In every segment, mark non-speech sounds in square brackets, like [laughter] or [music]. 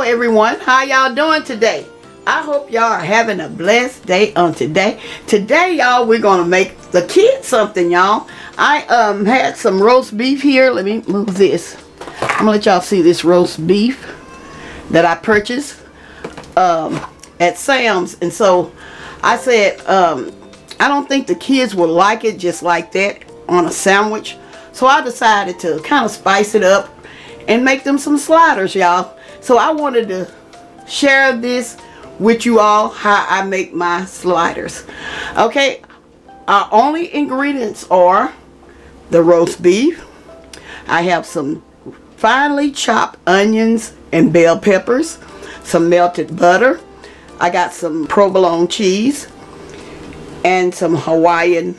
Hello everyone, how y'all doing today? I hope y'all are having a blessed day on today. Today y'all we're gonna make the kids something y'all. I um had some roast beef here. Let me move this. I'm gonna let y'all see this roast beef that I purchased um, at Sam's and so I said um, I don't think the kids will like it just like that on a sandwich. So I decided to kind of spice it up and make them some sliders y'all. So I wanted to share this with you all how I make my sliders. Okay, our only ingredients are the roast beef. I have some finely chopped onions and bell peppers, some melted butter. I got some provolone cheese and some Hawaiian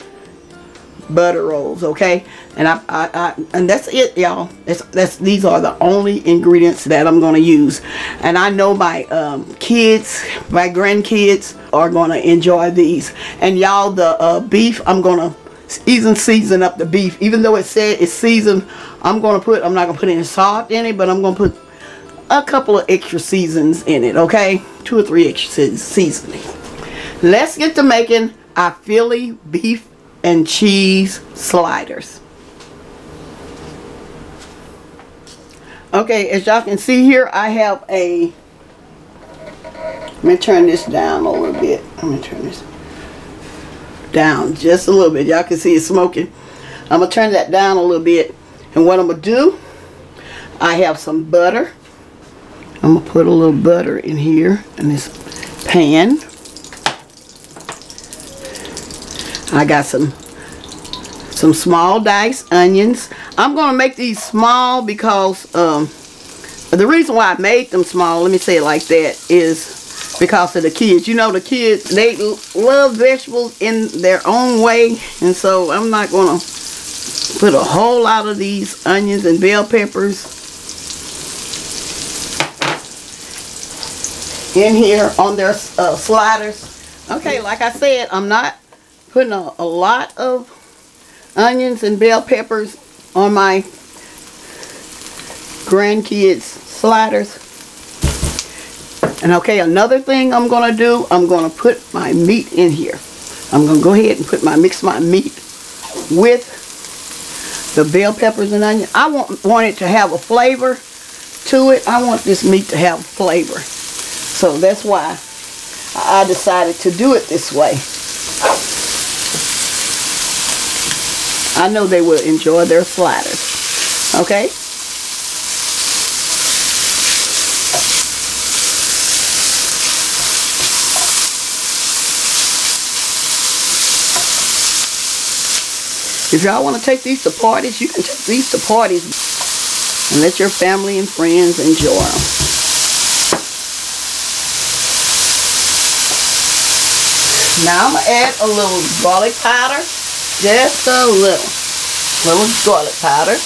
butter rolls okay? And I, I, I and that's it y'all. That's that's these are the only ingredients that I'm gonna use. And I know my um, kids my grandkids are gonna enjoy these. And y'all the uh, beef I'm gonna even season up the beef. Even though it said it's seasoned I'm gonna put I'm not gonna put any salt in it but I'm gonna put a couple of extra seasons in it okay? Two or three extra seasonings let's get to making our Philly beef and cheese sliders. Okay, as y'all can see here, I have a, let me turn this down a little bit. Let me turn this down just a little bit. Y'all can see it smoking. I'm going to turn that down a little bit. And what I'm going to do, I have some butter. I'm going to put a little butter in here in this pan. I got some some small diced onions. I'm going to make these small because um, the reason why I made them small, let me say it like that, is because of the kids. You know, the kids, they love vegetables in their own way. And so I'm not going to put a whole lot of these onions and bell peppers in here on their uh, sliders. Okay, like I said, I'm not putting a, a lot of onions and bell peppers on my grandkids sliders. And okay, another thing I'm to do, I'm to put my meat in here. I'm to go ahead and put my mix my meat with the bell peppers and onion. I want, want it to have a flavor to it. I want this meat to have flavor. So that's why I decided to do it this way. I know they will enjoy their sliders. Okay? If y'all want to take these to parties, you can take these to parties and let your family and friends enjoy them. Now I'm going to add a little garlic powder just a little. Little garlic powder.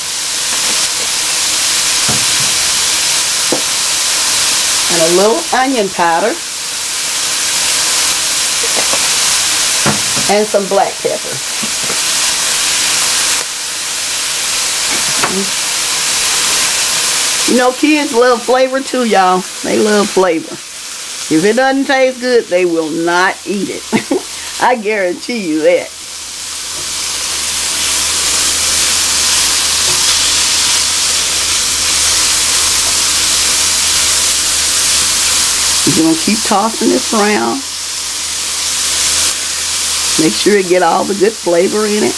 And a little onion powder. And some black pepper. You know, kids love flavor too, y'all. They love flavor. If it doesn't taste good, they will not eat it. [laughs] I guarantee you that. You're going to keep tossing this around. Make sure you get all the good flavor in it.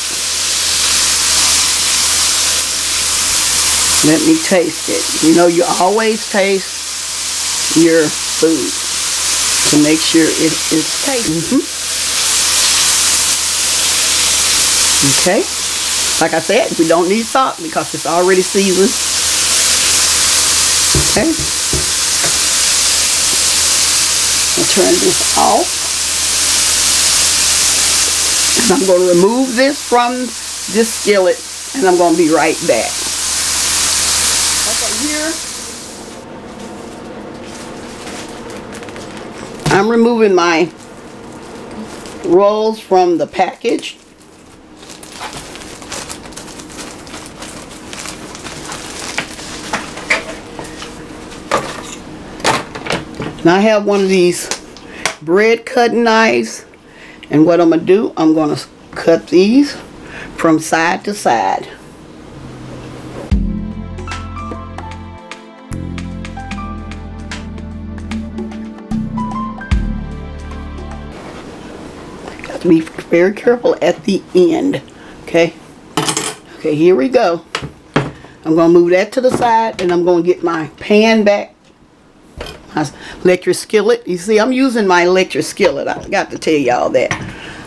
Let me taste it. You know, you always taste your food to make sure it is tasty. Mm -hmm. Okay. Like I said, we don't need salt because it's already seasoned. Okay. I'll turn this off. And I'm going to remove this from this skillet and I'm going to be right back. Okay, here I'm removing my rolls from the package. Now I have one of these bread cutting knives. And what I'm going to do, I'm going to cut these from side to side. Got to be very careful at the end. Okay. Okay, here we go. I'm going to move that to the side and I'm going to get my pan back. My electric skillet. You see, I'm using my electric skillet. I got to tell y'all that.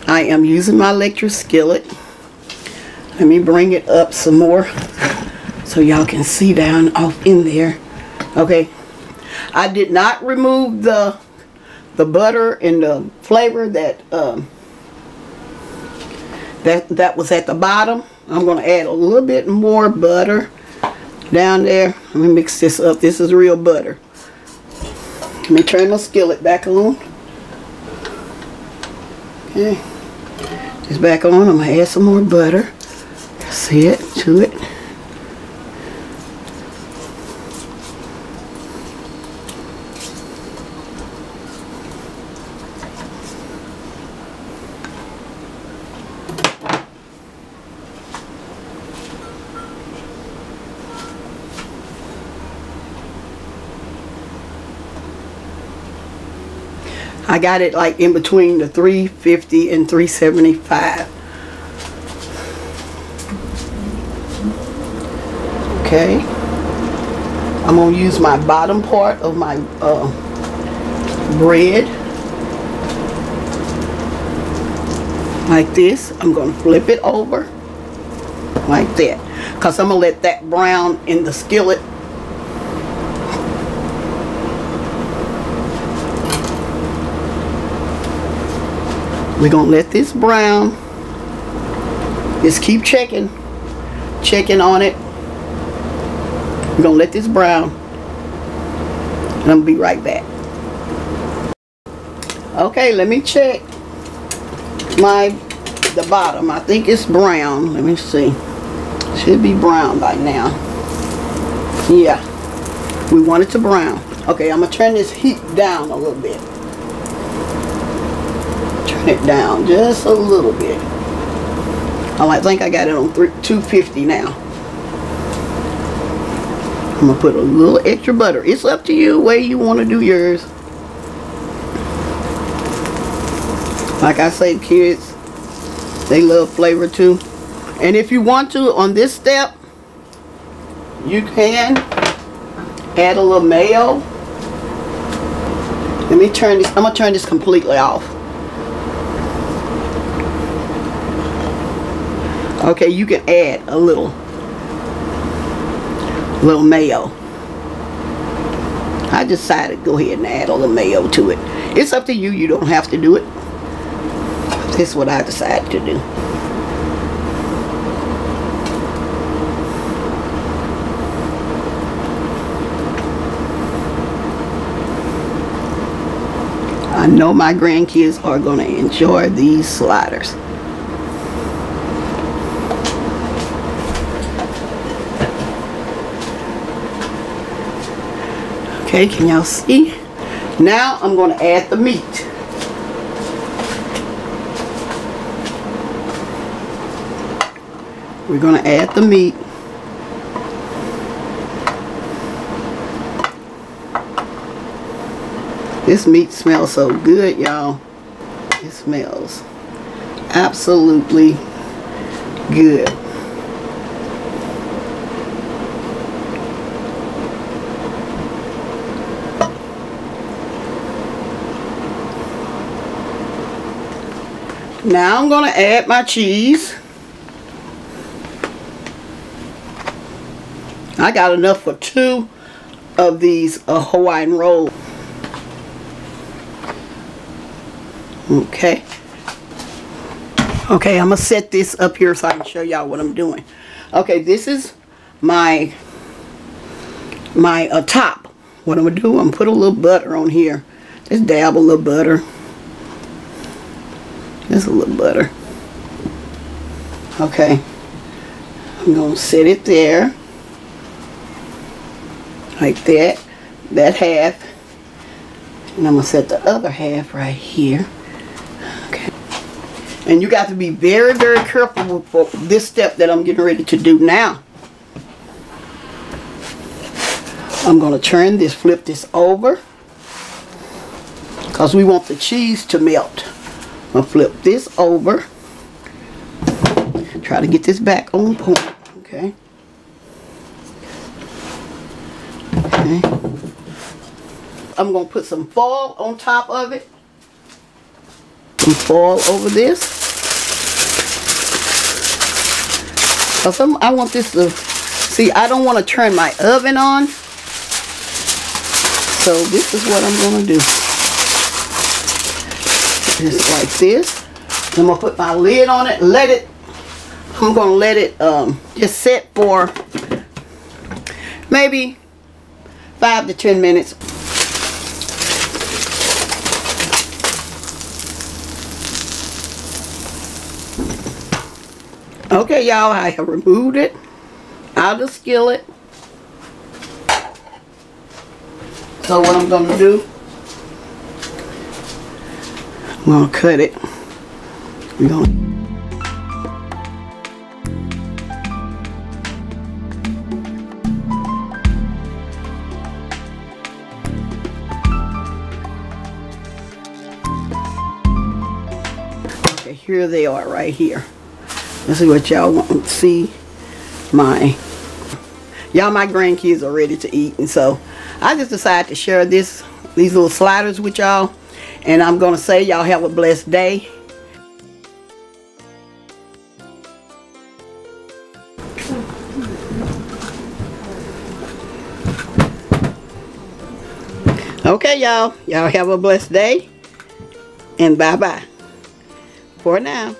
I am using my electric skillet. Let me bring it up some more so y'all can see down off in there. Okay. I did not remove the the butter and the flavor that um, that that was at the bottom. I'm going to add a little bit more butter down there. Let me mix this up. This is real butter. Let me turn the skillet back on. Okay. It's back on. I'm going to add some more butter. See it to it. Got it like in between the 350 and 375. Okay. I'm going to use my bottom part of my uh, bread. Like this. I'm going to flip it over. Like that. Because I'm going to let that brown in the skillet We're going to let this brown. Just keep checking. Checking on it. We're going to let this brown. And I'm going to be right back. Okay, let me check my the bottom. I think it's brown. Let me see. Should be brown by now. Yeah. We want it to brown. Okay, I'm going to turn this heat down a little bit it down just a little bit. I think I got it on 250 now. I'm going to put a little extra butter. It's up to you way you want to do yours. Like I say, kids, they love flavor too. And if you want to, on this step, you can add a little mayo. Let me turn this, I'm going to turn this completely off. Okay, you can add a little, little mayo. I decided to go ahead and add a little mayo to it. It's up to you. You don't have to do it. This is what I decided to do. I know my grandkids are going to enjoy these sliders. Okay, can y'all see? Now I'm going to add the meat. We're going to add the meat. This meat smells so good, y'all. It smells absolutely good. Now I'm going to add my cheese. I got enough for two of these uh, Hawaiian rolls. Okay. Okay, I'm going to set this up here so I can show y'all what I'm doing. Okay, this is my my uh, top. What I'm going to do, I'm going to put a little butter on here. Just dab a little butter. Just a little butter. Okay. I'm going to set it there. Like that. That half. And I'm going to set the other half right here. Okay. And you got to be very, very careful for this step that I'm getting ready to do now. I'm going to turn this, flip this over. Because we want the cheese to melt. I'm going to flip this over. Try to get this back on point. Okay. Okay. I'm going to put some foil on top of it. Some foil over this. Cause I want this to, see I don't want to turn my oven on. So this is what I'm going to do. Just like this. I'm going to put my lid on it, let it, I'm going to let it um, just sit for maybe five to ten minutes. Okay, y'all, I have removed it out of the skillet. So what I'm going to do, I'm to cut it. I'm going Okay, here they are right here. This is what y'all want to see. My y'all my grandkids are ready to eat and so I just decided to share this these little sliders with y'all and I'm gonna say y'all have a blessed day. Okay y'all, y'all have a blessed day and bye bye for now.